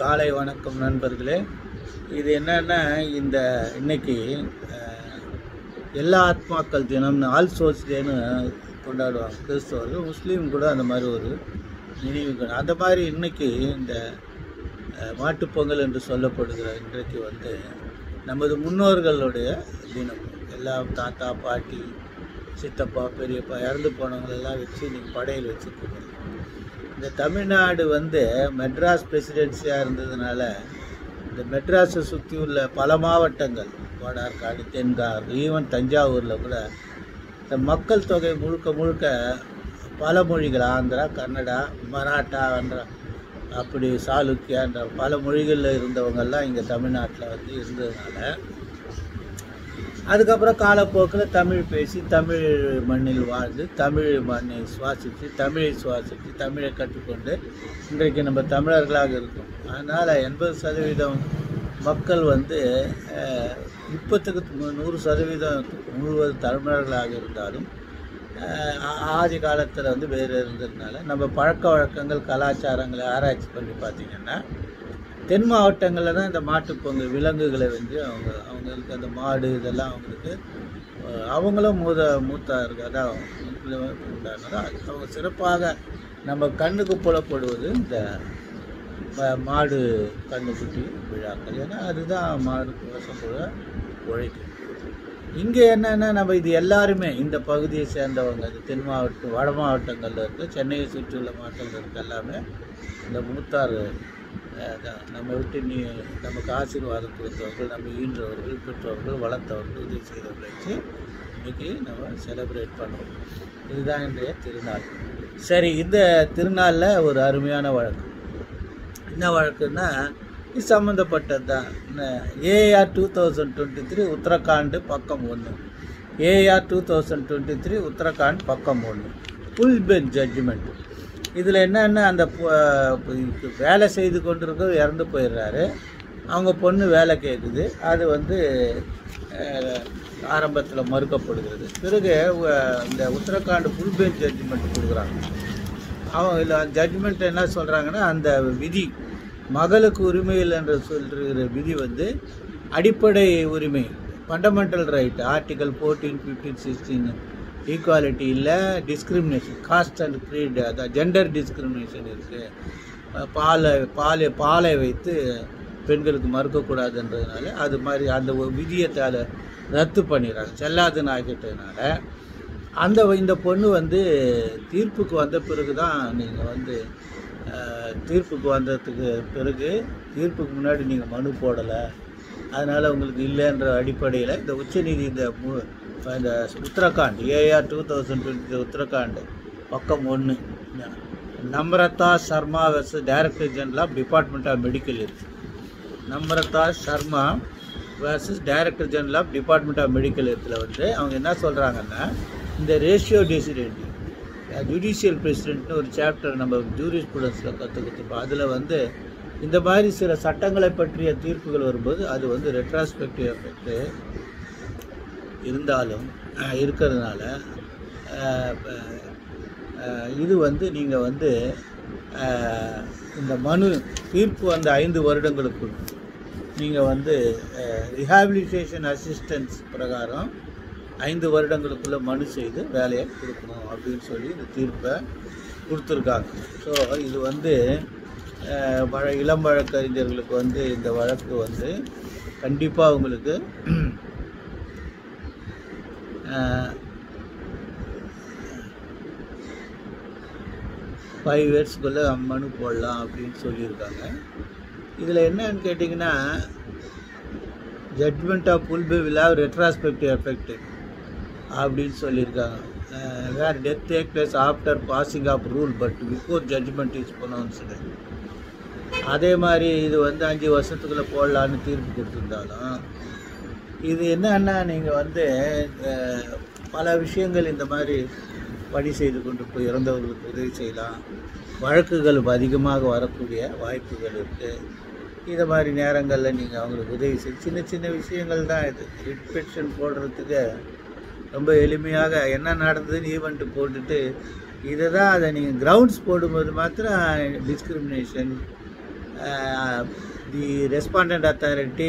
காலை வணக்கம் நண்பர்களே. இது என்னென்னா இந்த இன்னைக்கு எல்லா ஆத்மாக்கள் தினம்னு ஆல் சோல்ஸ் டேன்னு கொண்டாடுவாங்க. கிறிஸ்தவர்கள் முஸ்லீம் கூட அந்த மாதிரி ஒரு நினைவு அந்த மாதிரி இன்னைக்கு இந்த மாட்டுப்பொங்கல் என்று சொல்லப்படுகிற இன்றைக்கு வந்து நமது முன்னோர்களுடைய தினம். எல்லாம் தாத்தா பாட்டி சித்தப்பா பெரியப்பா இறந்து போனவங்களெல்லாம் வச்சு நீங்கள் படையில் வச்சு கும்பிடுறோம் இந்த தமிழ்நாடு வந்து மெட்ராஸ் பிரசிடென்சியாக இருந்ததுனால இந்த மெட்ராஸை சுற்றி உள்ள பல மாவட்டங்கள் கோடார்காடு தென்காடு ஈவன் தஞ்சாவூரில் கூட இந்த மக்கள் தொகை முழுக்க முழுக்க பல மொழிகள் ஆந்திரா கன்னடா மராட்டா என்ற அப்படி சாளுக்கியான்ற பல மொழிகளில் இருந்தவங்கெல்லாம் இங்கே தமிழ்நாட்டில் வந்து இருந்ததுனால அதுக்கப்புறம் காலப்போக்கில் தமிழ் பேசி தமிழ் மண்ணில் வாழ்ந்து தமிழ் மண்ணை சுவாசித்து தமிழை சுவாசித்து தமிழை கற்றுக்கொண்டு இன்றைக்கு நம்ம தமிழர்களாக இருக்கோம். அதனால் எண்பது சதவீதம் மக்கள் வந்து முப்பத்துக்கு இப்போத்துக்கு நூறு சதவீதம் முழுவதும் தமிழர்களாக இருந்தாலும் ஆ- ஆதி காலத்தில் வந்து வேறு இருந்ததுனால நம்ம பழக்க வழக்கங்கள் கலாச்சாரங்களை ஆராய்ச்சி பண்ணி பார்த்திங்கன்னா தென் மாவட்டங்களில் தான் இந்த மாட்டுப்பொங்கல் விலங்குகளை வந்து அவங்க அவங்களுக்கு அந்த மாடு இதெல்லாம் அவங்களுக்கு அவங்களும் மூத மூத்தார்கள் அதான் அவங்க சிறப்பாக நம்ம கண்ணுக்கு புலப்படுவது இந்த மாடு கண்ணுக்குட்டி விழாக்கள். ஏன்னா அதுதான் மாடு வருஷம் கூட உழைக்கும் இங்கே என்னென்னா நம்ம இது எல்லாருமே இந்த பகுதியை சேர்ந்தவங்க இந்த தென் மாவட்டம் வட மாவட்டங்களில் இருக்க சென்னையை சுற்றியுள்ள மாவட்டங்கள் இருக்க எல்லாமே இந்த மூத்தார் நம்ம விட்டு நீ நமக்கு ஆசீர்வாதம் கொடுத்தவர்கள் நம்ம ஈன்றவர்கள் பெற்றவர்கள் வளர்த்தவர்கள் உதவி செய்தவர்களை வச்சு இன்றைக்கி நம்ம செலிப்ரேட் பண்ணுவோம். இதுதான் இன்றைய திருநாள். சரி இந்த திருநாளில் ஒரு அருமையான வழக்கு. என்ன வழக்குன்னா இது சம்மந்தப்பட்டது தான் AR two thousand twenty three Uttarakhand பக்கம் ஒன்று AR two thousand twenty three Uttarakhand பக்கம் ஒன்று ஃபுல் பெஞ்ச் ஜட்ஜ்மெண்ட் இதில் என்னென்ன அந்த வேலை செய்து கொண்டிருக்க இறந்து போயிடுறாரு. அவங்க பொண்ணு வேலை கேட்குது அது வந்து ஆரம்பத்தில் மறுக்கப்படுகிறது. பிறகு இந்த உத்தரகாண்ட் ஃபுல் பெஞ்ச் ஜட்ஜ்மெண்ட் கொடுக்குறாங்க. அவங்க இதில் ஜட்ஜ்மெண்ட் என்ன சொல்கிறாங்கன்னா அந்த விதி மகளுக்கு உரிமை இல்லை என்று சொல்கிற விதி வந்து அடிப்படை உரிமை fundamental right article fourteen fifteen sixteen equality இல்லை டிஸ்கிரிமினேஷன் காஸ்ட் அண்ட் க்ரீட் அதான் ஜெண்டர் டிஸ்கிரிமினேஷன் இருக்குது பாலை பாலை பாலை வைத்து பெண்களுக்கு மறுக்கக்கூடாதுன்றதுனால அது மாதிரி அந்த விதியத்தால் ரத்து பண்ணிடுறாங்க. செல்லாதுன்னு ஆகிட்டதுனால அந்த இந்த பொண்ணு வந்து தீர்ப்புக்கு வந்த பிறகு தான் நீங்கள் வந்து தீர்ப்புக்கு வந்ததுக்கு பிறகு தீர்ப்புக்கு முன்னாடி நீங்கள் மனு போடலை. அதனால் உங்களுக்கு இல்லைன்ற அடிப்படையில் இந்த உச்சநீதி இந்த மு- இந்த Uttarakhand AR two thousand twenty Uttarakhand பக்கம் ஒன்று Namrata Sharma versus director general of department of medical health Namrata Sharma versus director general of department of medical ஹெல்த்தில் வந்து அவங்க என்ன சொல்கிறாங்கன்னா இந்த ரேஷியோ டெசிடென்ட் ஜுடிஷியல் பிரசிடென்ட்னு ஒரு சாப்டர் நம்ம ஜூரி ஸ்டூடெண்ட்ஸில் கற்றுக்கிட்டோம் அதில் வந்து இந்த மாதிரி சில சட்டங்களை பற்றிய தீர்ப்புகள் வரும்போது அது வந்து ரெட்ராஸ்பெக்டிவ் எஃபெக்ட்டு இருந்தாலும் இருக்கிறதுனால இது வந்து நீங்கள் வந்து இந்த மனு தீர்ப்பு வந்த ஐந்து வருடங்களுக்குள் நீங்கள் வந்து ரிஹாபிலிட்டேஷன் அசிஸ்டன்ஸ் பிரகாரம் ஐந்து வருடங்களுக்குள்ளே மனு செய்து வேலையை கொடுக்கணும் அப்படின்னு சொல்லி இந்த தீர்ப்பை கொடுத்துருக்காங்க. ஸோ இது வந்து வழ இளம் வழக்கறிஞர்களுக்கு வந்து இந்த வழக்கு வந்து கண்டிப்பாக அவங்களுக்கு ஃபைவ் இயர்ஸ்க்குள்ளே மனு போடலாம் அப்படின்னு சொல்லியிருக்காங்க. இதில் என்னன்னு கேட்டிங்கன்னா judgement of full B will have retrospective effect அப்படின்னு சொல்லியிருக்காங்க. Where death take place after passing of rule but before judgement is pronounced அதே மாதிரி இது வந்து அஞ்சு வருஷத்துக்குள்ளே போடலான்னு தீர்ப்பு கொடுத்துருந்தாலும் இது என்னன்னா நீங்கள் வந்து பல விஷயங்கள் இந்த மாதிரி பணி செய்து கொண்டு போய் இறந்தவர்களுக்கு உதவி செய்யலாம். வழக்குகள் அதிகமாக வரக்கூடிய வாய்ப்புகள் இருக்குது இதை மாதிரி நேரங்களில் நீங்கள் அவங்களுக்கு உதவி செய்ய சின்ன சின்ன விஷயங்கள் தான் இது. ரிட் போடுறதுக்கு ரொம்ப எளிமையாக என்ன நடந்ததுன்னு ஈவெண்ட்டு போட்டுட்டு இதை தான் அதை நீங்கள் கிரவுண்ட்ஸ் போடும்போது மாத்திரம் discrimination the respondent authority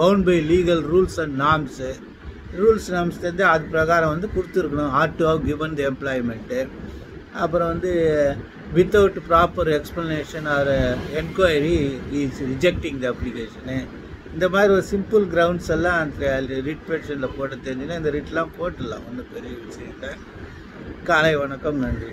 bound by legal rules and norms rules norms வந்து அது பிரகாரம் வந்து கொடுத்துருக்கணும். Or to have given the employment அப்புறம் வந்து without proper explanation or enquiry is rejecting the application இந்த மாதிரி ஒரு சிம்பிள் கிரவுண்ட்ஸ் எல்லாம் அந்த ரிட் பெட்டிஷனில் போட்டு தெரிஞ்சுன்னா இந்த ரிட்லாம் போட்டுடலாம். ஒன்றும் பெரிய விஷயம் இல்லை. காலை வணக்கம் நன்றி.